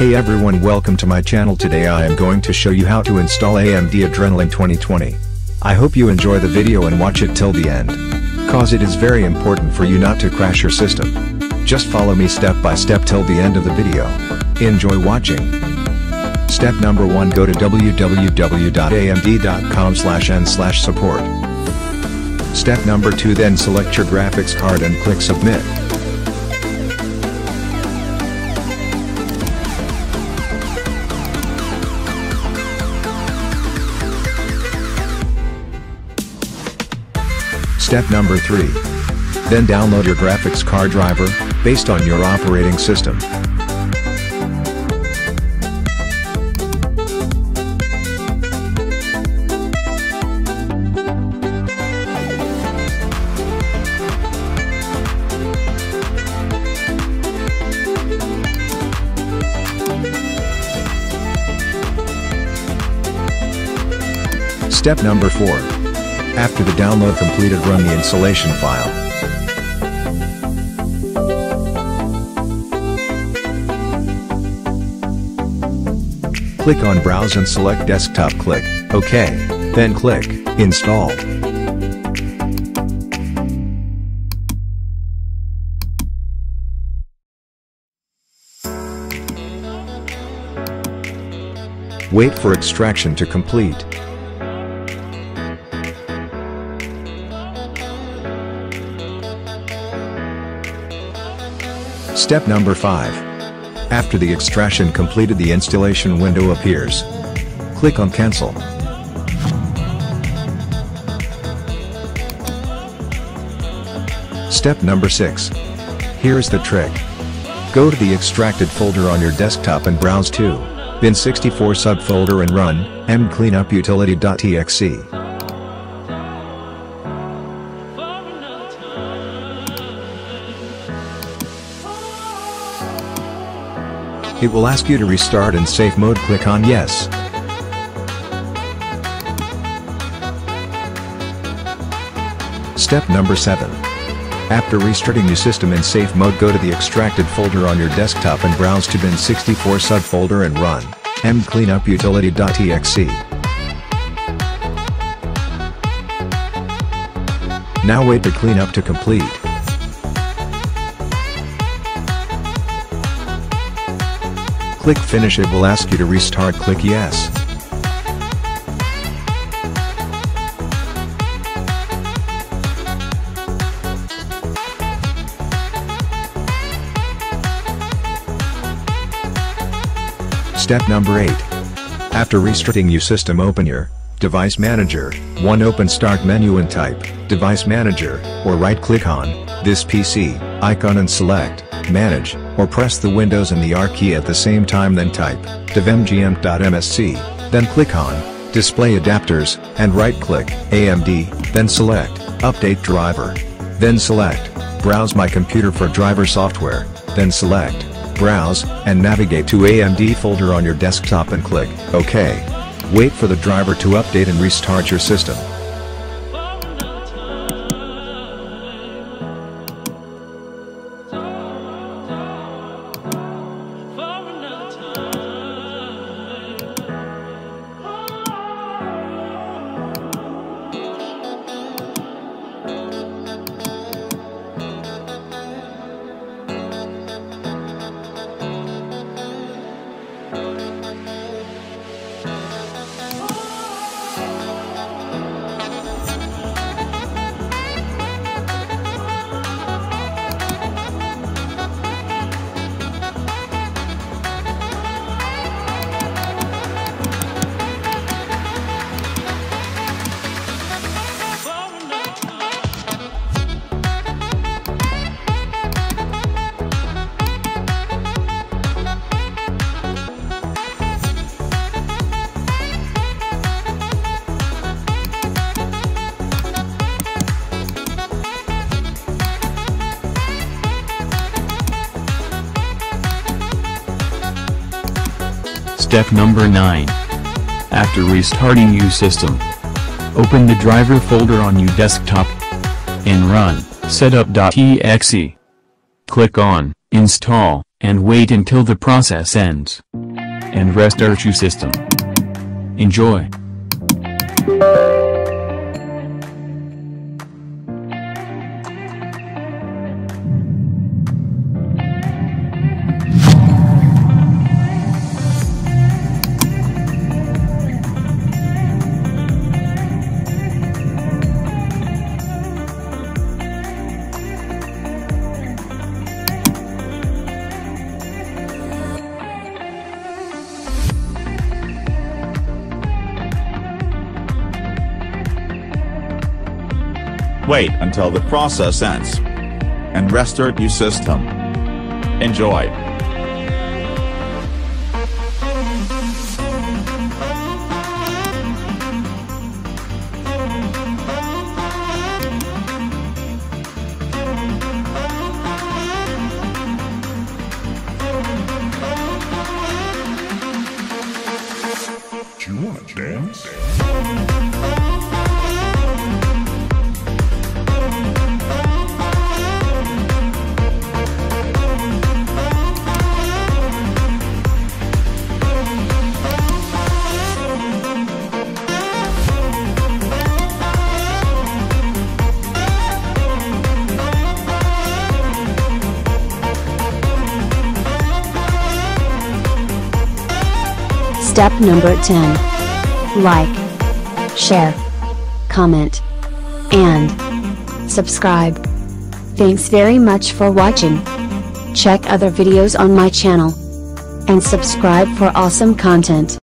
Hey everyone welcome to my channel today I am going to show you how to install AMD Adrenalin 2020. I hope you enjoy the video and watch it till the end. Cause it is very important for you not to crash your system. Just follow me step by step till the end of the video. Enjoy watching. Step number 1 Go to www.amd.com slash n slash support. Step number 2 Then select your graphics card and click submit. Step number 3. Then download your graphics card driver, based on your operating system. Step number 4. After the download completed run the installation file. Click on Browse and select Desktop click OK, then click Install. Wait for extraction to complete. Step number 5. After the extraction completed the installation window appears. Click on cancel. Step number 6. Here's the trick. Go to the extracted folder on your desktop and browse to bin64 subfolder and run mcleanuputility.exe. It will ask you to restart in safe mode click on yes. Step number 7. After restarting your system in safe mode go to the extracted folder on your desktop and browse to bin64 subfolder and run mcleanuputility.exe. Now wait the cleanup to complete. Click finish it will ask you to restart click yes. Step number 8. After restarting your system open your Device Manager, one open Start menu and type Device Manager, or right click on this PC icon and select Manage, or press the Windows and the R key at the same time then type devmgm.msc, then click on Display Adapters, and right-click AMD, then select Update Driver. Then select Browse My Computer for driver software, then select Browse, and navigate to AMD folder on your desktop and click OK. Wait for the driver to update and restart your system. Step number 9. After restarting U system, open the driver folder on U desktop and run setup.exe. Click on Install and wait until the process ends. And restart your system. Enjoy. Wait until the process ends. And restart your system. Enjoy. Step number 10. Like, share, comment, and subscribe. Thanks very much for watching. Check other videos on my channel and subscribe for awesome content.